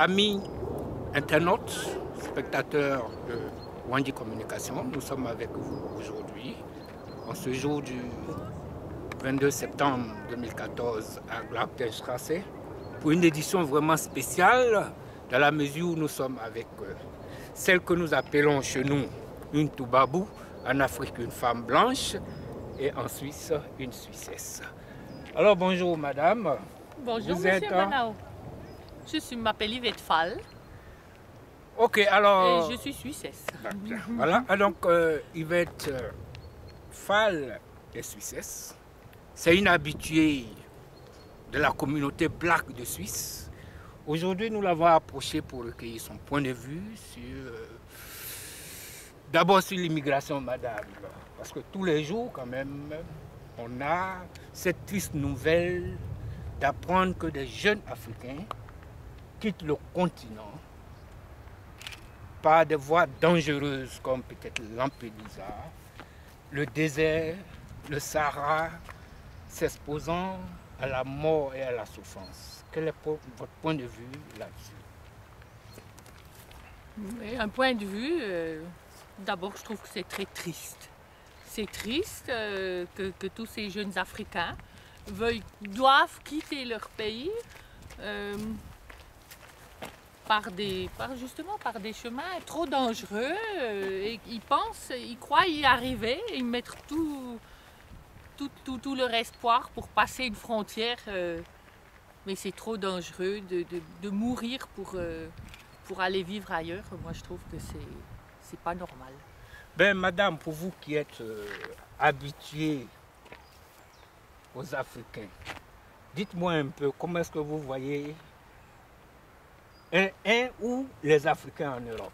amis internautes, spectateurs de Wandi Communication, nous sommes avec vous aujourd'hui, en ce jour du 22 septembre 2014 à Glaptenstrasse, pour une édition vraiment spéciale, dans la mesure où nous sommes avec euh, celle que nous appelons chez nous une Toubabou, en Afrique une femme blanche et en Suisse une Suissesse. Alors bonjour madame. Bonjour Vous monsieur êtes, hein? Manao. Je m'appelle Yvette Fall Ok, et alors... je suis suissesse. Voilà, donc euh, Yvette euh, Fall est Suissesse. C'est une habituée de la communauté black de Suisse. Aujourd'hui, nous l'avons approchée pour recueillir son point de vue sur... euh, D'abord sur l'immigration, madame. Parce que tous les jours, quand même, on a cette triste nouvelle d'apprendre que des jeunes Africains quittent le continent par des voies dangereuses comme peut-être Lampedusa, le désert, le Sahara, s'exposant à la mort et à la souffrance. Quel est votre point de vue là-dessus? Un point de vue, euh, d'abord je trouve que c'est très triste. C'est triste euh, que, que tous ces jeunes Africains veuillent, doivent quitter leur pays euh, par des, par justement par des chemins trop dangereux. euh, et ils pensent, ils croient y arriver, ils mettent tout, tout, tout, leur espoir pour passer une frontière. euh, mais c'est trop dangereux de, de- mourir pour, euh, pour aller vivre ailleurs. Moi, je trouve que c'est, pas normal. Ben, madame, pour vous qui êtes habituée aux Africains, dites-moi un peu comment est-ce que vous voyez un, ou les Africains en Europe?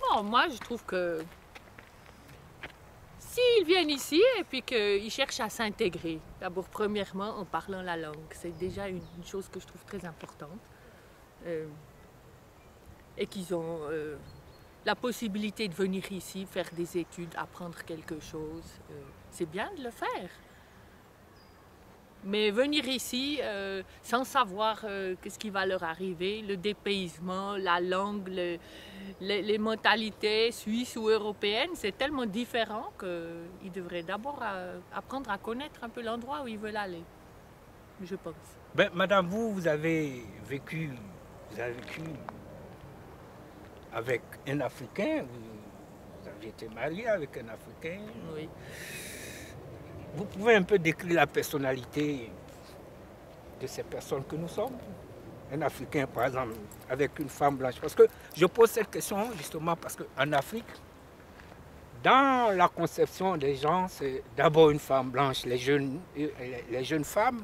Bon, moi, je trouve que s'ils viennent ici et puis qu'ils cherchent à s'intégrer, d'abord, premièrement, en parlant la langue, c'est déjà une, une chose que je trouve très importante. Euh, et qu'ils ont euh, la possibilité de venir ici, faire des études, apprendre quelque chose, euh, c'est bien de le faire. Mais venir ici euh, sans savoir euh, qu'est-ce qui va leur arriver, le dépaysement, la langue, le- les, les mentalités suisses ou européennes, c'est tellement différent qu'ils devraient d'abord euh, apprendre à connaître un peu l'endroit où ils veulent aller, je pense. Ben, madame, vous, vous avez vécu, vous avez vécu avec un Africain, vous, vous avez été marié avec un Africain. Oui. Vous pouvez un peu décrire la personnalité de ces personnes que nous sommes? Un Africain, par exemple, avec une femme blanche. Parce que je pose cette question justement parce qu'en Afrique, dans la conception des gens, c'est d'abord une femme blanche, les jeunes, les jeunes femmes,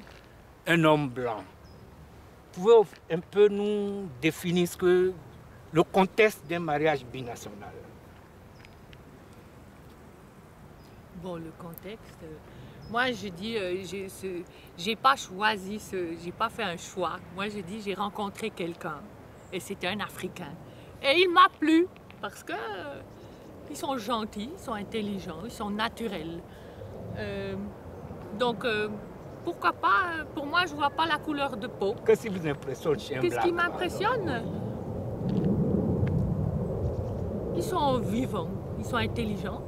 un homme blanc. Vous pouvez un peu nous définir ce que le contexte d'un mariage binational? Bon, le contexte. euh, moi, je dis, euh, j'ai pas choisi, ce, j'ai pas fait un choix. Moi, je dis, j'ai rencontré quelqu'un et c'était un Africain. Et il m'a plu parce que euh, ils sont gentils, ils sont intelligents, ils sont naturels. Euh, donc, pourquoi pas Pour moi, je vois pas la couleur de peau. Qu'est-ce qui vous impressionne chez un Qu'est-ce qui m'impressionne? Ils sont vivants, ils sont intelligents,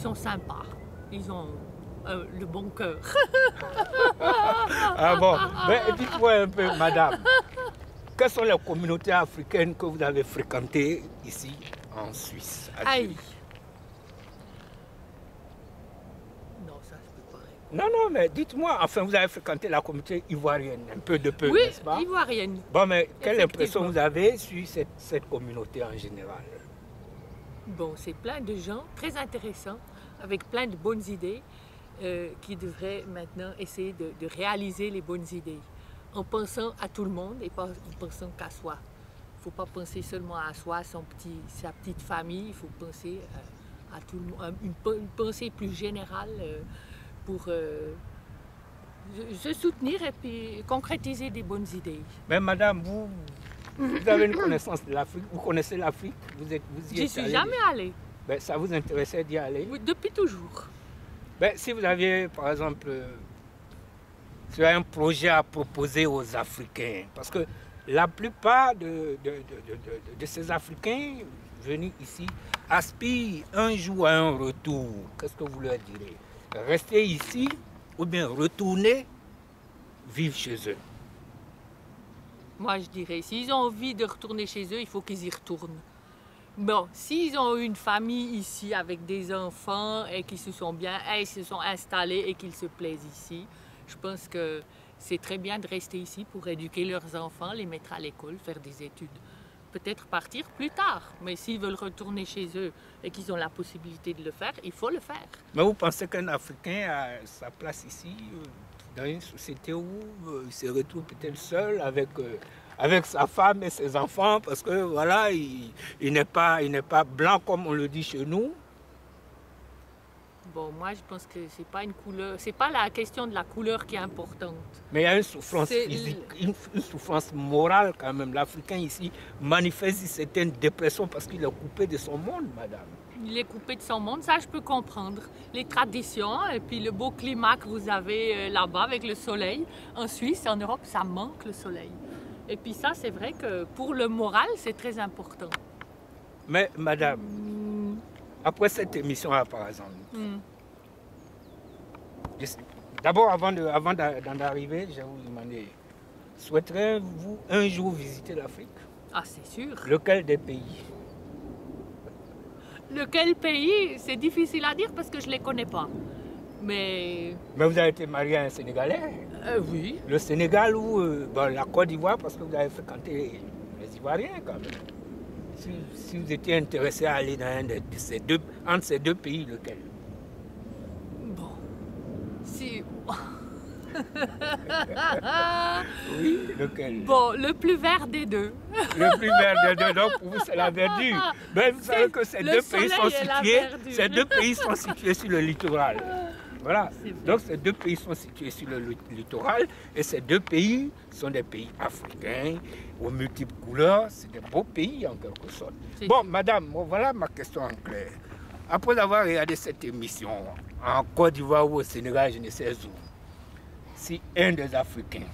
sont sympas, ils ont euh, le bon cœur. Ah bon. Dites-moi un peu, madame, quelles sont les communautés africaines que vous avez fréquentées ici en Suisse Aïe. Non, ça je peux pas répondre. Non, non, mais dites-moi, enfin, vous avez fréquenté la communauté ivoirienne, un peu de peu, Oui, n'est-ce pas? ivoirienne. Bon, mais quelle impression vous avez sur cette, cette communauté en général? Bon, c'est plein de gens très intéressants, avec plein de bonnes idées, euh, qui devraient maintenant essayer de, de réaliser les bonnes idées, en pensant à tout le monde et pas en pensant qu'à soi. Il ne faut pas penser seulement à soi, à son petit, sa petite famille, il faut penser euh, à tout le monde, une, pe- une pensée plus générale euh, pour euh, se- soutenir et puis concrétiser des bonnes idées. Mais madame, vous, vous avez une connaissance de l'Afrique, vous connaissez l'Afrique, vous, êtes, vous y J'y suis jamais allée, Ben, Ça vous intéressait d'y aller oui, depuis toujours. Ben, si vous aviez, par exemple, un projet à proposer aux Africains Parce que la plupart de, de, ces Africains venus ici aspirent un jour à un retour. Qu'est-ce que vous leur direz? Rester ici ou bien retourner vivre chez eux? Moi, je dirais, s'ils ont envie de retourner chez eux, il faut qu'ils y retournent. Bon, s'ils ont une famille ici avec des enfants et qu'ils se sont bien, ils se sont installés et qu'ils se plaisent ici, je pense que c'est très bien de rester ici pour éduquer leurs enfants, les mettre à l'école, faire des études. Peut-être partir plus tard, mais s'ils veulent retourner chez eux et qu'ils ont la possibilité de le faire, il faut le faire. Mais vous pensez qu'un Africain a sa place ici, euh, dans une société où euh, il se retrouve peut-être seul avec, euh, avec sa femme et ses enfants, parce que voilà, il, il n'est pas, pas blanc comme on le dit chez nous, Bon, moi, je pense que c'est pas une couleur, c'est pas la question de la couleur qui est importante. Mais il y a une souffrance physique, une, souffrance morale quand même. L'Africain ici manifeste une certaine dépression parce qu'il est coupé de son monde, madame. Il est coupé de son monde, ça je peux comprendre. Les traditions et puis le beau climat que vous avez euh, là-bas avec le soleil. En Suisse, en Europe, ça manque le soleil. Et puis ça, c'est vrai que pour le moral, c'est très important. Mais madame, après cette émission là, par exemple, hmm. d'abord avant d'en avant arriver, je vais vous demander, souhaiterez-vous un jour visiter l'Afrique? Ah, c'est sûr. Lequel des pays? Lequel pays C'est difficile à dire parce que je ne les connais pas. Mais... Mais vous avez été marié à un Sénégalais? Euh, Oui. Le Sénégal ou euh, la Côte d'Ivoire parce que vous avez fréquenté les Ivoiriens quand même si, vous étiez intéressé à aller dans un de ces deux, entre ces deux pays, lequel? Bon, si... oui, lequel? Bon, le plus vert des deux. Le plus vert des deux, donc pour vous c'est la verdure. Mais vous savez que ces deux pays sont situés, ces deux pays sont situés sur le littoral. Voilà. Donc ces deux pays sont situés sur le littoral et ces deux pays sont des pays africains aux multiples couleurs. C'est des beaux pays en quelque sorte. Bon, madame, voilà ma question en clair. Après avoir regardé cette émission en Côte d'Ivoire ou au Sénégal, je ne sais où, si un des Africains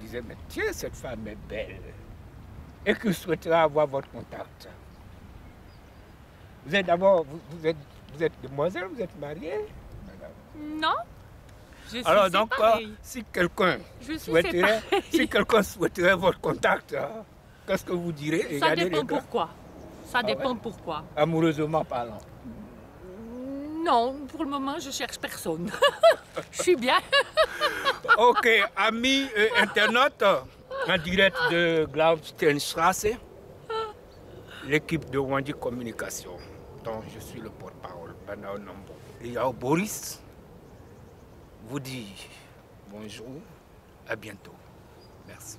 disait, mais tiens, cette femme est belle, et qu'il souhaiterait avoir votre contact, vous êtes d'abord, vous, êtes, vous êtes demoiselle, vous êtes mariée? Non. Je suis Alors donc, euh, si quelqu'un souhaiterait, si quelqu'un souhaiterait votre contact, hein, qu'est-ce que vous direz? Ça dépend pourquoi. Ça ah dépend pourquoi. Amoureusement parlant. Non, pour le moment, je cherche personne. je suis bien. ok, amis internautes, en direct de Glaubsteinstrasse, l'équipe de Wandi Communication, dont je suis le porte-parole, Banao Nambo. A Boris vous dit bonjour, à bientôt. Merci.